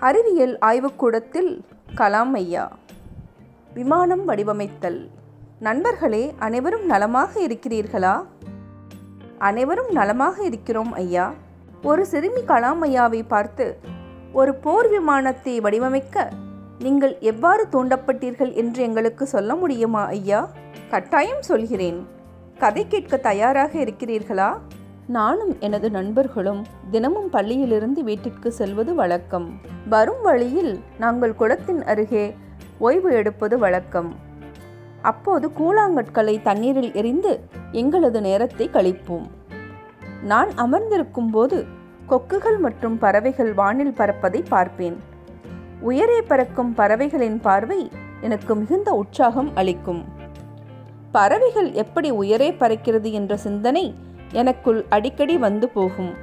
அறிவியல் ஆய்வுக்கூடத்தில் கலாம் ஐயா. விமானம் வடிவமைத்தல். நண்பர்களே அனைவரும் நலமாக இருக்கிறீர்களா? அனைவரும் நலமாக இருக்கிறோம் ஐயா. ஒரு சிறுமி கலாம் ஐயாவை பார்த்து ஒரு போர் விமானத்தை வடிவமைக்க நீங்கள் எவ்வாறு தூண்டப்பட்டீர்கள் என்று எங்களுக்கு சொல்ல முடியுமா ஐயா? கட்டாயம் சொல்கிறேன். கதை கேட்க தயாராக இருக்கிறீர்களா? நானும் எனது நண்பர்களும் தினமும் பள்ளியிலிருந்து வீட்டிற்கு செல்வது வழக்கம். வரும் வழியில் நாங்கள் குளத்தின் அருகே ஓய்வு எடுப்பது வழக்கம். அப்போது கூழாங்கற்களை தண்ணீரில் எரிந்து எங்களது நேரத்தை கழிப்போம். நான் அமர்ந்திருக்கும் போது கொக்குகள் மற்றும் பறவைகள் வானில் பறப்பதை பார்ப்பேன். உயரே பறக்கும் பறவைகளின் பார்வை எனக்கு மிகுந்த உற்சாகம் அளிக்கும். பறவைகள் எப்படி உயரே பறக்கிறது என்ற சிந்தனை எனக்குள் அடிக்கடி வந்து போகும்.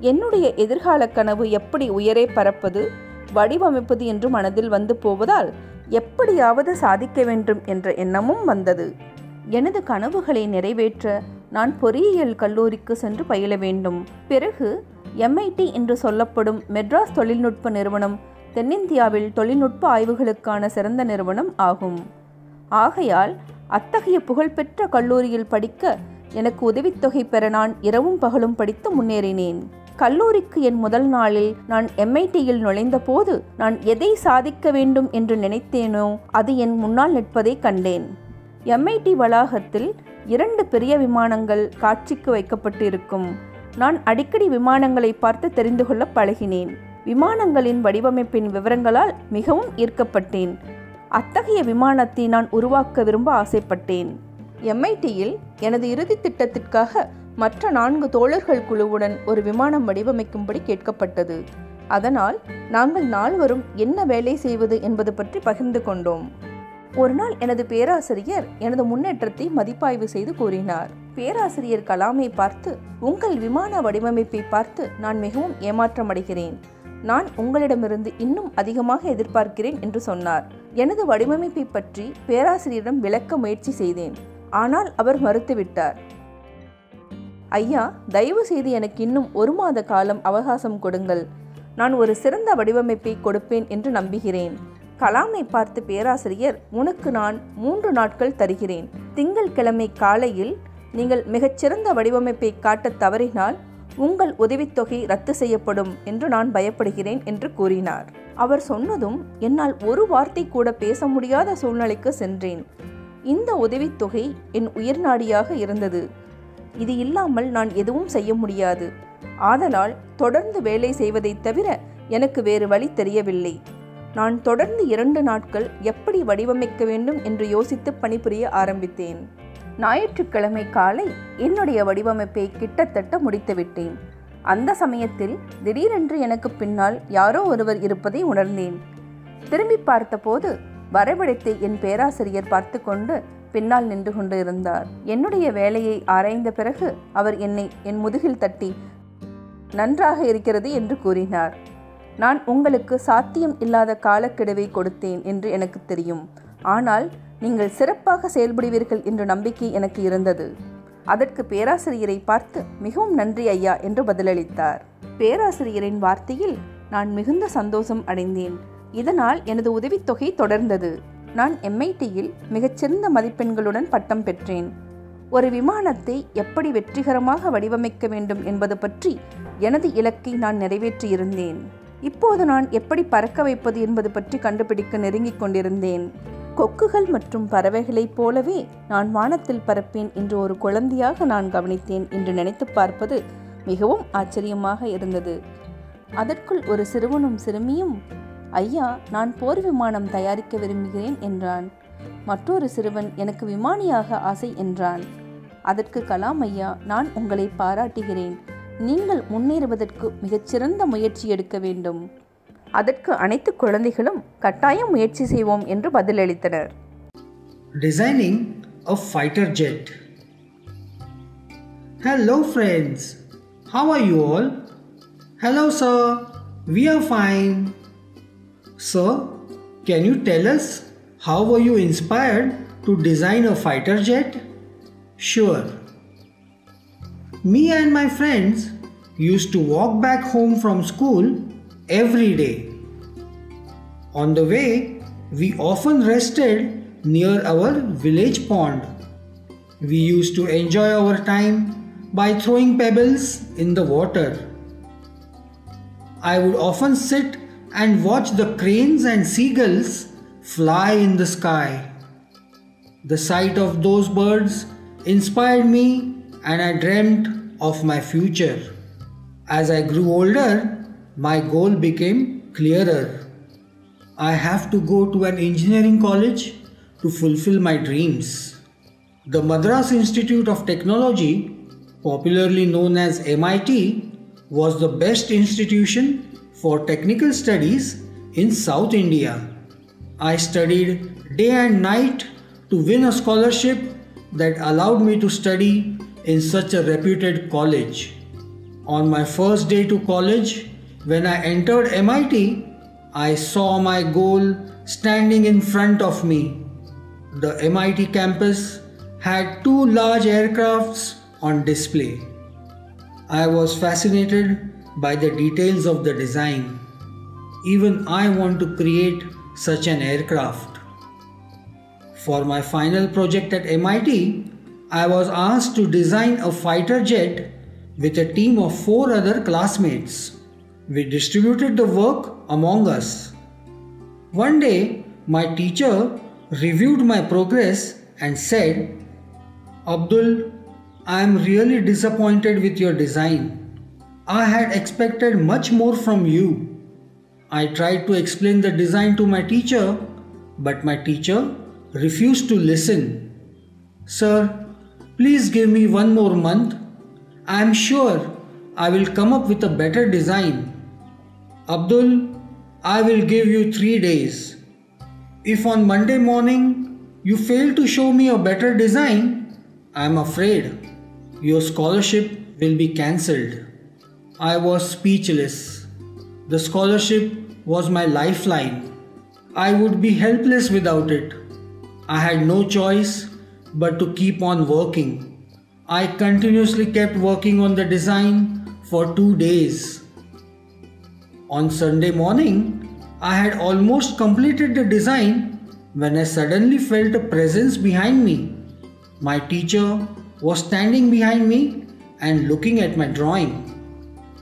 என்னுடைய எதிர்கால கனவு எப்படி உயரே பறப்பது வடிவமைப்பது என்று மனதில் வந்து போவதால் எப்படியாவது சாதிக்க வேண்டும் என்ற எண்ணமும் வந்தது. எனது கனவுகளை நிறைவேற்ற நான் பொறியியல் கல்லூரிக்கு சென்று பயில வேண்டும். பிறகு எம்ஐடி என்று சொல்லப்படும் மெட்ராஸ் தொழில்நுட்ப நிறுவனம் தென்னிந்தியாவில் தொழில்நுட்ப ஆய்வுகளுக்கான சிறந்த நிறுவனம் ஆகும். ஆகையால் அத்தகைய புகழ்பெற்ற கல்லூரியில் படிக்க எனக்கு உதவித்தொகை பெற நான் இரவும் பகலும் படித்து முன்னேறினேன். கல்லூரிக்கு என் முதல் நாளில் நான் எம்ஐடியில் நுழைந்தபோது நான் எதை சாதிக்க வேண்டும் என்று நினைத்தேனோ அது என் முன்னால் நிற்பதை கண்டேன். எம்ஐடி வளாகத்தில் இரண்டு பெரிய விமானங்கள் காட்சிக்கு வைக்கப்பட்டு இருக்கும் நான் அடிக்கடி விமானங்களை பார்த்து தெரிந்து கொள்ள பழகினேன். விமானங்களின் வடிவமைப்பின் விவரங்களால் மிகவும் ஈர்க்கப்பட்டேன். அத்தகைய விமானத்தை நான் உருவாக்க விரும்ப ஆசைப்பட்டேன். எம்ஐடியில் எனது இறுதி திட்டத்திற்காக மற்ற நான்கு தோழர்கள் குழுவுடன் ஒரு விமானம் வடிவமைக்கும்படி கேட்கப்பட்டது. அதனால் நாங்கள் நால்வரும் என்ன வேலை செய்வது என்பது பற்றி பகிர்ந்து கொண்டோம். ஒரு நாள் எனது பேராசிரியர் எனது முன்னேற்றத்தை மதிப்பாய்வு செய்து கூறினார். பேராசிரியர் கலாமை பார்த்து உங்கள் விமான வடிவமைப்பை பார்த்து நான் மிகவும் ஏமாற்றமடைகிறேன். நான் உங்களிடமிருந்து இன்னும் அதிகமாக எதிர்பார்க்கிறேன் என்று சொன்னார். எனது வடிவமைப்பை பற்றி பேராசிரியரிடம் விளக்க முயற்சி செய்தேன். ஆனால் அவர் மறுத்துவிட்டார். ஐயா தயவு செய்து எனக்கு இன்னும் ஒரு மாத காலம் அவகாசம் கொடுங்கள். நான் ஒரு சிறந்த வடிவமைப்பை கொடுப்பேன் என்று நம்புகிறேன். கலாமை பார்த்து பேராசிரியர் உனக்கு நான் மூன்று நாட்கள் தருகிறேன். திங்கள்கிழமை காலையில் நீங்கள் மிகச்சிறந்த வடிவமைப்பை காட்டத் தவறினால் உங்கள் உதவித்தொகை ரத்து செய்யப்படும் என்று நான் பயப்படுகிறேன் என்று கூறினார். அவர் சொன்னதும் என்னால் ஒரு வார்த்தை கூட பேச முடியாத சூழ்நிலைக்கு சென்றேன். இந்த உதவித்தொகை என் உயிர்நாடியாக இருந்தது. இது இல்லாமல் நான் எதுவும் செய்ய முடியாது. ஆதலால் தொடர்ந்து வேலை செய்வதைத் தவிர எனக்கு வேறு வழி தெரியவில்லை. நான் தொடர்ந்து இரண்டு நாட்கள் எப்படி வடிவமைக்க வேண்டும் என்று யோசித்து பணிபுரிய ஆரம்பித்தேன். ஞாயிற்றுக்கிழமை காலை என்னுடைய வடிவமைப்பை கிட்டத்தட்ட முடித்துவிட்டேன். அந்த சமயத்தில் திடீரென்று எனக்கு பின்னால் யாரோ ஒருவர் இருப்பதை உணர்ந்தேன். திரும்பி பார்த்தபோது வரைபடத்தை என் பேராசிரியர் பார்த்து கொண்டு பின்னால் நின்று கொண்டு இருந்தார் என்னுடைய வேலையை ஆராய்ந்த பிறகு அவர் என்னை என் முதுகில் தட்டி நன்றாக இருக்கிறது என்று கூறினார். நான் உங்களுக்கு சாத்தியம் இல்லாத காலக்கெடுவை கொடுத்தேன் என்று எனக்கு தெரியும். ஆனால் நீங்கள் சிறப்பாக செயல்படுவீர்கள் என்ற நம்பிக்கை எனக்கு இருந்தது. அதற்கு பேராசிரியரை பார்த்து மிகவும் நன்றி ஐயா என்று பதிலளித்தார். பேராசிரியரின் வார்த்தையில் நான் மிகுந்த சந்தோஷம் அடைந்தேன். இதனால் எனது உதவித்தொகை தொடர்ந்தது. நான் எம்ஐடியில் மிகச்சிறந்த மதிப்பெண்களுடன் பட்டம் பெற்றேன். ஒரு விமானத்தை எப்படி வெற்றிகரமாக வடிவமைக்க வேண்டும் என்பது பற்றி எனது இலக்கை நான் நிறைவேற்றியிருந்தேன். இப்போது நான் எப்படி பறக்க வைப்பது என்பது பற்றி கண்டுபிடிக்க நெருங்கிக் கொண்டிருந்தேன். கொக்குகள் மற்றும் பறவைகளைப் போலவே நான் வானத்தில் பறப்பேன் என்று ஒரு குழந்தையாக நான் கவனித்தேன் என்று நினைத்து பார்ப்பது மிகவும் ஆச்சரியமாக இருந்தது. அதற்குள் ஒரு சிறுவனும் சிறுமியும் ஐயா நான் போர் விமானம் தயாரிக்க விரும்புகிறேன் என்றான் மற்றொரு சிறுவன் எனக்கு விமானியாக ஆசை என்றான் அதற்கு கலாம் ஐயா நான் உங்களை பாராட்டுகிறேன் நீங்கள் முன்னேறுவதற்கு மிகச்சிறந்த முயற்சி எடுக்க வேண்டும் அதற்கு அனைத்து குழந்தைகளும் கட்டாயம் முயற்சி செய்வோம் என்று பதிலளித்தனர் designing a fighter jet. Hello, friends. How are you all? Hello, sir. We are fine. Sir, can you tell us how were you inspired to design a fighter jet? Sure. Me and my friends used to walk back home from school every day. On the way, we often rested near our village pond. We used to enjoy our time by throwing pebbles in the water. I would often sit and watch the cranes and seagulls fly in the sky. The sight of those birds inspired me and I dreamt of my future. As I grew older, my goal became clearer. I have to go to an engineering college to fulfill my dreams. The Madras Institute of Technology, popularly known as MIT, was the best institution for technical studies in South India. I studied day and night to win a scholarship that allowed me to study in such a reputed college. On my first day to college, when I entered MIT, I saw my goal standing in front of me. The MIT campus had two large aircrafts on display. I was fascinated by the details of the design. Even I want to create such an aircraft. For my final project at MIT, I was asked to design a fighter jet with a team of four other classmates. We distributed the work among us. One day, my teacher reviewed my progress and said, Abdul, I am really disappointed with your design. I had expected much more from you. I tried to explain the design to my teacher, but my teacher refused to listen. Sir, please give me one more month. I am sure I will come up with a better design. Abdul, I will give you three days. If on Monday morning you fail to show me a better design, I am afraid your scholarship will be cancelled. I was speechless. The scholarship was my lifeline. I would be helpless without it. I had no choice but to keep on working. I continuously kept working on the design for two days. On Sunday morning, I had almost completed the design when I suddenly felt a presence behind me. My teacher was standing behind me and looking at my drawing.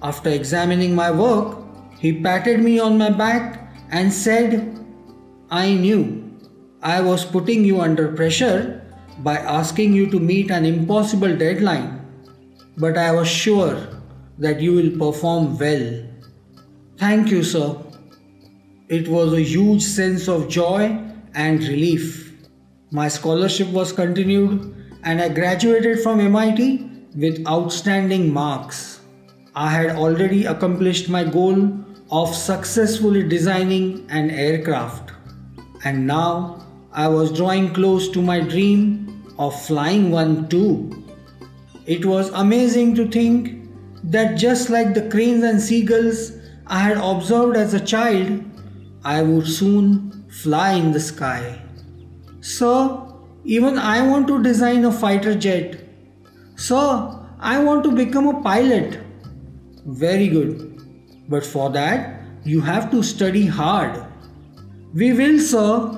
After examining my work, he patted me on my back and said, I knew I was putting you under pressure by asking you to meet an impossible deadline, but I was sure that you will perform well. Thank you, sir. It was a huge sense of joy and relief. My scholarship was continued and I graduated from MIT with outstanding marks. I had already accomplished my goal of successfully designing an aircraft, and now I was drawing close to my dream of flying one too. It was amazing to think that just like the cranes and seagulls I had observed as a child, I would soon fly in the sky. Sir, even I want to design a fighter jet. Sir, I want to become a pilot. Very good. But for that, you have to study hard. We will, sir.